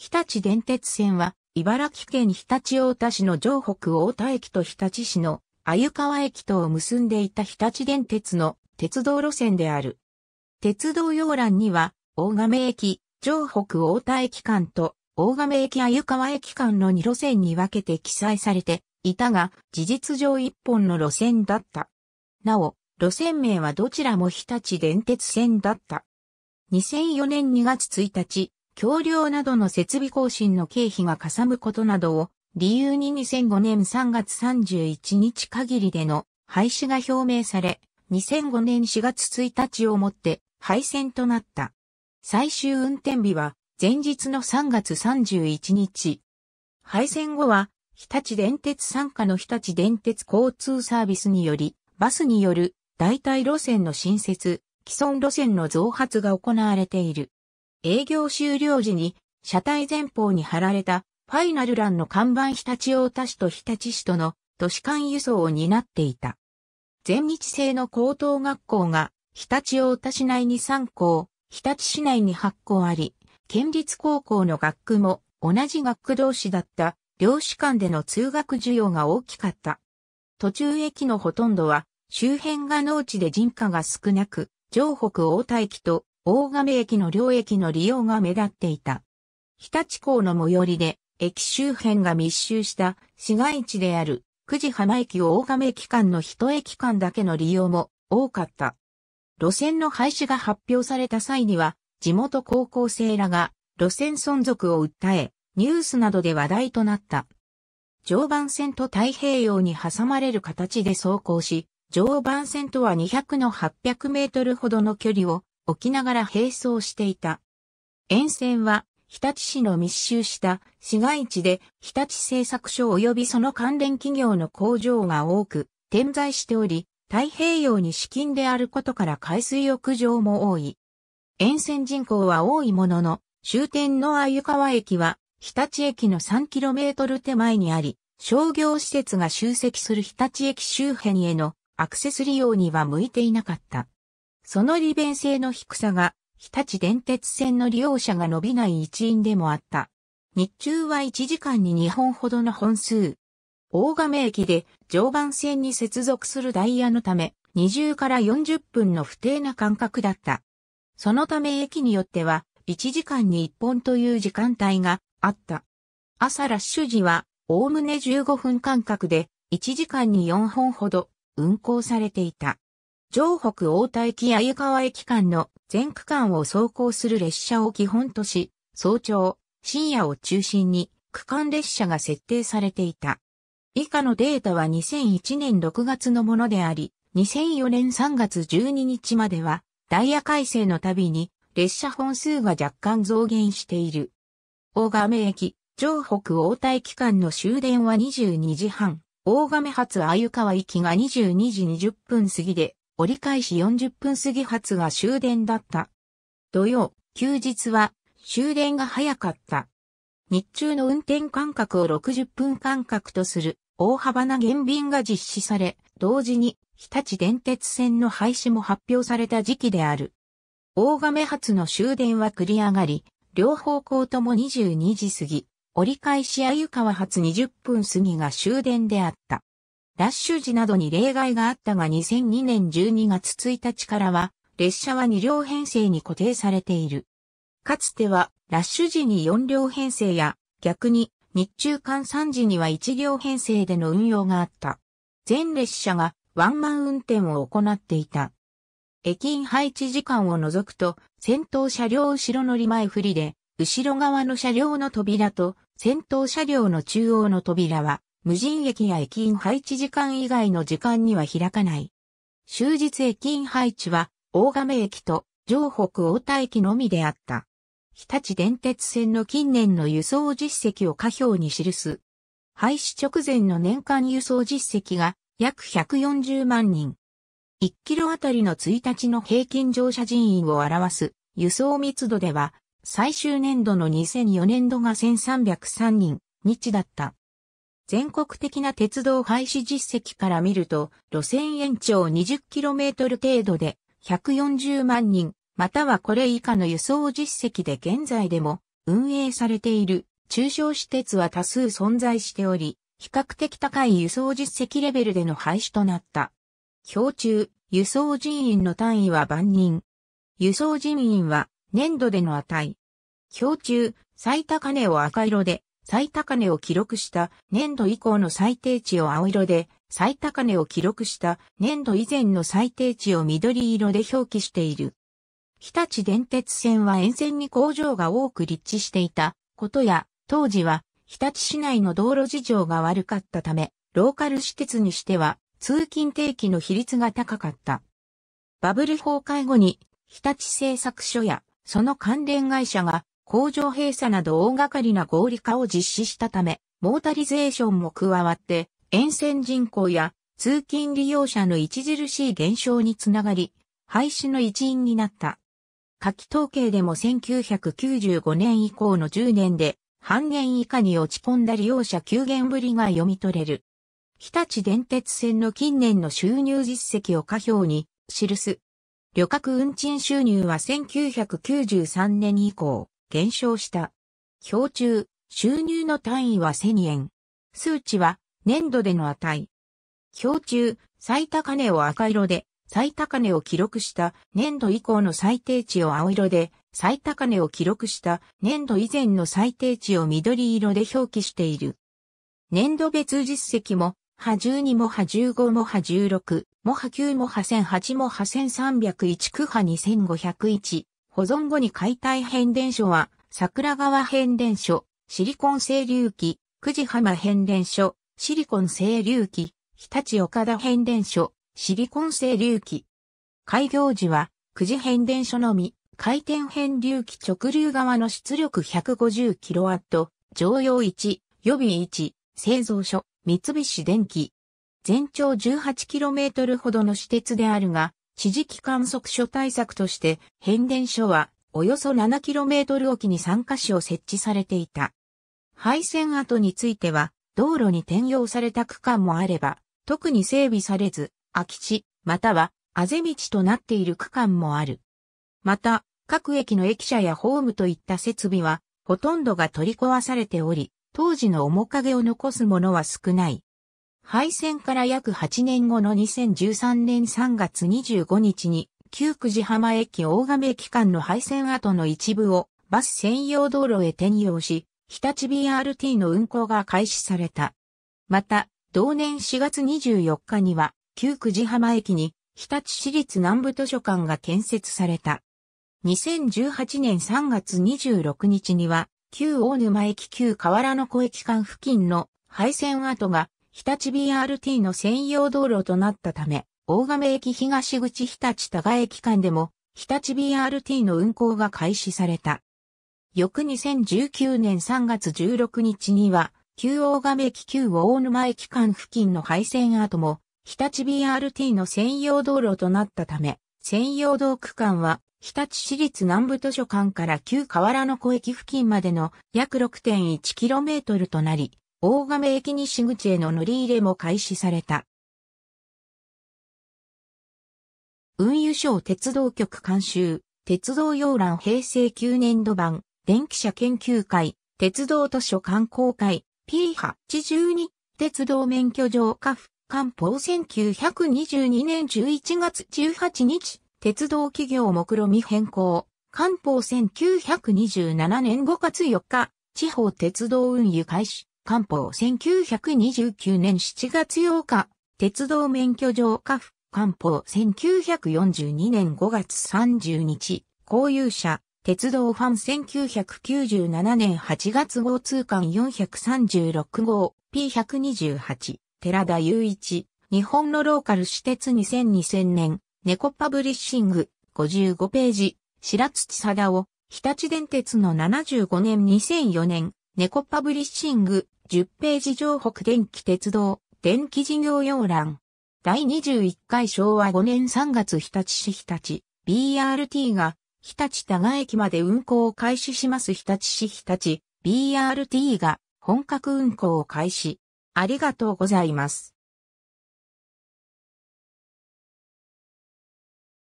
日立電鉄線は、茨城県日立太田市の城北太田駅と日立市の鮎川駅とを結んでいた日立電鉄の鉄道路線である。鉄道要欄には、大亀駅、城北太田駅間と大亀駅鮎川駅間の2路線に分けて記載されていたが、事実上一本の路線だった。なお、路線名はどちらも日立電鉄線だった。2004年2月1日、橋梁などの設備更新の経費がかさむことなどを理由に2005年3月31日限りでの廃止が表明され、2005年4月1日をもって廃線となった。最終運転日は前日の3月31日。廃線後は日立電鉄参加の日立電鉄交通サービスによりバスによる代替路線の新設、既存路線の増発が行われている。営業終了時に、車体前方に貼られた、ファイナル欄の看板日立大田市と日立市との都市間輸送を担っていた。全日制の高等学校が、日立大田市内に3校、日立市内に8校あり、県立高校の学区も同じ学区同士だった両市間での通学需要が大きかった。途中駅のほとんどは周辺が農地で人家が少なく、城北大田駅と大亀駅の両駅の利用が目立っていた。日立港の最寄りで、駅周辺が密集した市街地である久慈浜駅大亀駅間の一駅間だけの利用も多かった。路線の廃止が発表された際には、地元高校生らが路線存続を訴え、ニュースなどで話題となった。常磐線と太平洋に挟まれる形で走行し、常磐線とは200の800メートルほどの距離を置きながら並走していた。沿線は日立市の密集した市街地で日立製作所及びその関連企業の工場が多く点在しており、太平洋に資金であることから海水浴場も多い。沿線人口は多いものの、終点の鮎川駅は日立駅の 3km 手前にあり、商業施設が集積する日立駅周辺へのアクセス利用には向いていなかった。その利便性の低さが、日立電鉄線の利用者が伸びない一因でもあった。日中は1時間に2本ほどの本数。大亀駅で常磐線に接続するダイヤのため、20から40分の不定な間隔だった。そのため駅によっては、1時間に1本という時間帯があった。朝ラッシュ時は、おおむね15分間隔で、1時間に4本ほど、運行されていた。城北大田駅鮎川駅間の全区間を走行する列車を基本とし、早朝、深夜を中心に区間列車が設定されていた。以下のデータは2001年6月のものであり、2004年3月12日まではダイヤ改正のたびに列車本数が若干増減している。大亀駅、城北大田駅間の終電は22時半。大亀発鮎川行きが22時20分過ぎで、折り返し40分過ぎ発が終電だった。土曜、休日は終電が早かった。日中の運転間隔を60分間隔とする大幅な減便が実施され、同時に日立電鉄線の廃止も発表された時期である。大亀発の終電は繰り上がり、両方向とも22時過ぎ、折り返し鮎川発20分過ぎが終電であった。ラッシュ時などに例外があったが2002年12月1日からは、列車は2両編成に固定されている。かつては、ラッシュ時に4両編成や、逆に、日中間3時には1両編成での運用があった。全列車がワンマン運転を行っていた。駅員配置時間を除くと、先頭車両後ろ乗り前振りで、後ろ側の車両の扉と先頭車両の中央の扉は無人駅や駅員配置時間以外の時間には開かない。終日駅員配置は大亀駅と城北大田駅のみであった。日立電鉄線の近年の輸送実績を下表に記す。廃止直前の年間輸送実績が約140万人。1キロあたりの1日の平均乗車人員を表す輸送密度では最終年度の2004年度が1303人、日だった。全国的な鉄道廃止実績から見ると、路線延長 20km 程度で140万人、またはこれ以下の輸送実績で現在でも運営されている中小私鉄は多数存在しており、比較的高い輸送実績レベルでの廃止となった。表中、輸送人員の単位は万人。輸送人員は年度での値。表中、最高値を赤色で、最高値を記録した年度以降の最低値を青色で、最高値を記録した年度以前の最低値を緑色で表記している。日立電鉄線は沿線に工場が多く立地していたことや、当時は日立市内の道路事情が悪かったため、ローカル私鉄にしては通勤定期の比率が高かった。バブル崩壊後に日立製作所やその関連会社が工場閉鎖など大掛かりな合理化を実施したため、モータリゼーションも加わって沿線人口や通勤利用者の著しい減少につながり、廃止の一因になった。夏季統計でも1995年以降の10年で半減以下に落ち込んだ利用者急減ぶりが読み取れる。日立電鉄線の近年の収入実績を下表に記す。旅客運賃収入は1993年以降減少した。表中、収入の単位は1000円。数値は年度での値。表中、最高値を赤色で、最高値を記録した年度以降の最低値を青色で、最高値を記録した年度以前の最低値を緑色で表記している。年度別実績も、波12も波15も波16、も波9も波1008も波1301区波2501。保存後に解体変電所は、桜川変電所、シリコン清流機、久慈浜変電所、シリコン清流機、日立岡田変電所、シリコン清流機。開業時は、久慈変電所のみ、回転変流機直流側の出力 150kW、常用1、予備1、製造所、三菱電機。全長 18km ほどの私鉄であるが、地磁気観測所対策として変電所はおよそ 7km おきに3カ所設置されていた。配線跡については道路に転用された区間もあれば、特に整備されず、空き地、または、あぜ道となっている区間もある。また、各駅の駅舎やホームといった設備は、ほとんどが取り壊されており、当時の面影を残すものは少ない。廃線から約8年後の2013年3月25日に、旧久慈浜駅大亀駅間の廃線跡の一部をバス専用道路へ転用し、日立 BRT の運行が開始された。また、同年4月24日には、旧久慈浜駅に日立市立南部図書館が建設された。2018年3月26日には、旧大沼駅旧河原の湖駅間付近の廃線跡が日立 BRT の専用道路となったため、大亀駅東口日立田賀駅間でも日立 BRT の運行が開始された。翌2019年3月16日には、旧大亀駅旧大沼駅間付近の廃線跡も、日立 BRT の専用道路となったため、専用道区間は、日立市立南部図書館から旧河原の湖駅付近までの約 6.1km となり、大亀駅西口への乗り入れも開始された。運輸省鉄道局監修、鉄道要覧平成9年度版、電気車研究会、鉄道図書館公開、P82、鉄道免許状下府、官報1922年11月18日、鉄道企業目論見変更、官報1927年5月4日、地方鉄道運輸開始、官報1929年7月8日、鉄道免許状下府、官報1942年5月30日、公有車、鉄道ファン。1997年8月号通関436号。P128 寺田雄一。日本のローカル私鉄。2000 2000年。猫パブリッシング。55ページ。白土貞夫。日立電鉄の75年。2004年。猫パブリッシング10ページ上北電気鉄道電気事業要欄第21回昭和5年3月日立市日立 BRT が日立多賀駅まで運行を開始します日立市日立 BRT が本格運行を開始。ありがとうございます。